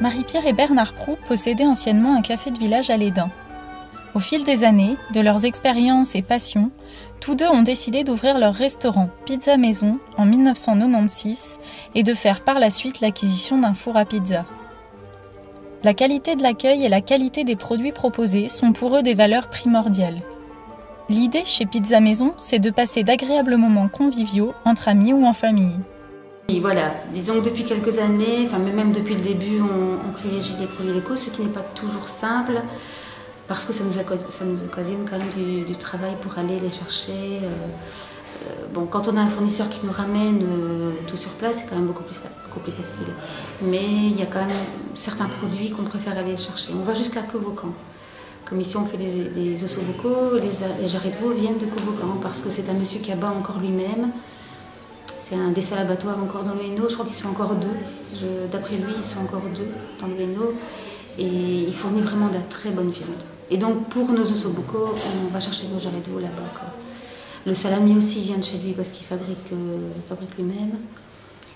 Marie-Pierre et Bernard Proux possédaient anciennement un café de village à l'Édin. Au fil des années, de leurs expériences et passions, tous deux ont décidé d'ouvrir leur restaurant Pizza Maison en 1996 et de faire par la suite l'acquisition d'un four à pizza. La qualité de l'accueil et la qualité des produits proposés sont pour eux des valeurs primordiales. L'idée chez Pizza Maison, c'est de passer d'agréables moments conviviaux entre amis ou en famille. Voilà, disons que depuis quelques années, enfin même depuis le début, on, privilégie les produits locaux, ce qui n'est pas toujours simple parce que ça nous, ça occasionne quand même du, travail pour aller les chercher. Euh, euh, bon, quand on a un fournisseur qui nous ramène euh, tout sur place, c'est quand même beaucoup plus, facile. Mais il y a quand même certains produits qu'on préfère aller chercher. On va jusqu'à Covocan. Comme ici, on fait des, des ossobocaux, les, les jarrets de veau viennent de Covocan parce que c'est un monsieur qui abat encore lui-même. C'est un des seuls abattoirs encore dans le Hainaut. Je crois qu'ils sont encore deux. D'après lui, ils sont encore deux dans le Hainaut. Et il fournit vraiment de très bonne viande. Et donc pour nos ossobuco, on va chercher nos jarrets de veau là-bas. Le salami aussi vient de chez lui parce qu'il fabrique, euh, fabrique lui-même.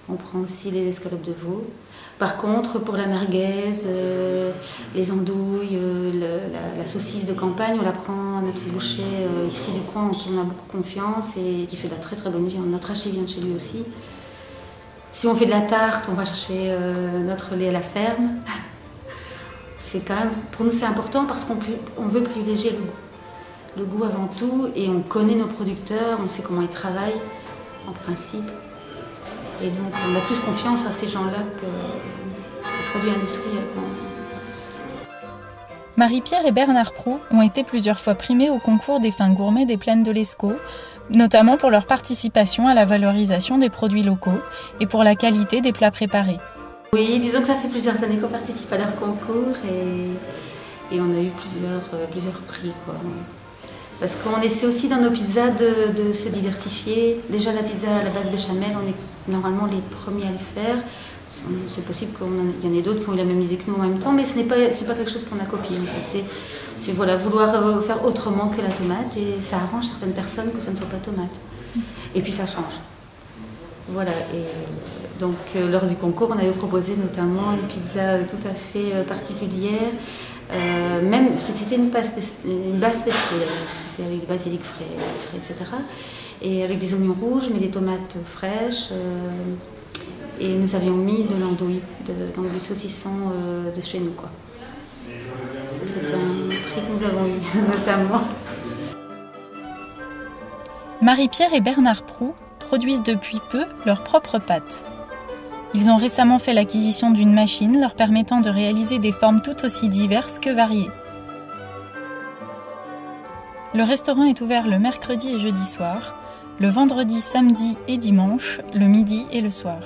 On prend aussi les escalopes de veau. Par contre, pour la merguez, euh, les andouilles, euh, la, saucisse de campagne, on la prend à notre boucher ici du coin, en qui on a beaucoup confiance et qui fait de la très très bonne viande. Notre hachis vient de chez lui aussi. Si on fait de la tarte, on va chercher notre lait à la ferme. c'est quand même, pour nous c'est important parce qu'on on veut privilégier le goût. Le goût avant tout, et on connaît nos producteurs, on sait comment ils travaillent, en principe. Et donc on a plus confiance à ces gens-là que les produits industriels. Marie-Pierre et Bernard Proux ont été plusieurs fois primés au concours des fins gourmets des plaines de l'Escaut, notamment pour leur participation à la valorisation des produits locaux et pour la qualité des plats préparés. Oui, disons que ça fait plusieurs années qu'on participe à leur concours et, on a eu plusieurs, euh, plusieurs prix. Quoi. Parce qu'on essaie aussi dans nos pizzas de, se diversifier. Déjà la pizza à la base béchamel, on est normalement les premiers à les faire. C'est possible qu'il y en ait d'autres qui ont eu la même idée que nous en même temps, mais ce n'est pas, quelque chose qu'on a copié en fait. C'est voilà, vouloir euh, faire autrement que la tomate et ça arrange certaines personnes que ça ne soit pas tomate. Et puis ça change. Voilà, et euh, donc euh, lors du concours, on avait proposé notamment une pizza tout à fait euh, même c'était une une basse c'était avec basilic frais, frais, etc. Et avec des oignons rouges, mais des tomates fraîches. et nous avions mis de l'andouille, donc du saucisson de chez nous. C'était un prix que nous avons eu, notamment. Marie-Pierre et Bernard Proux produisent depuis peu leurs propres pâtes. Ils ont récemment fait l'acquisition d'une machine leur permettant de réaliser des formes tout aussi diverses que variées. Le restaurant est ouvert le mercredi et jeudi soir, le vendredi, samedi et dimanche, le midi et le soir.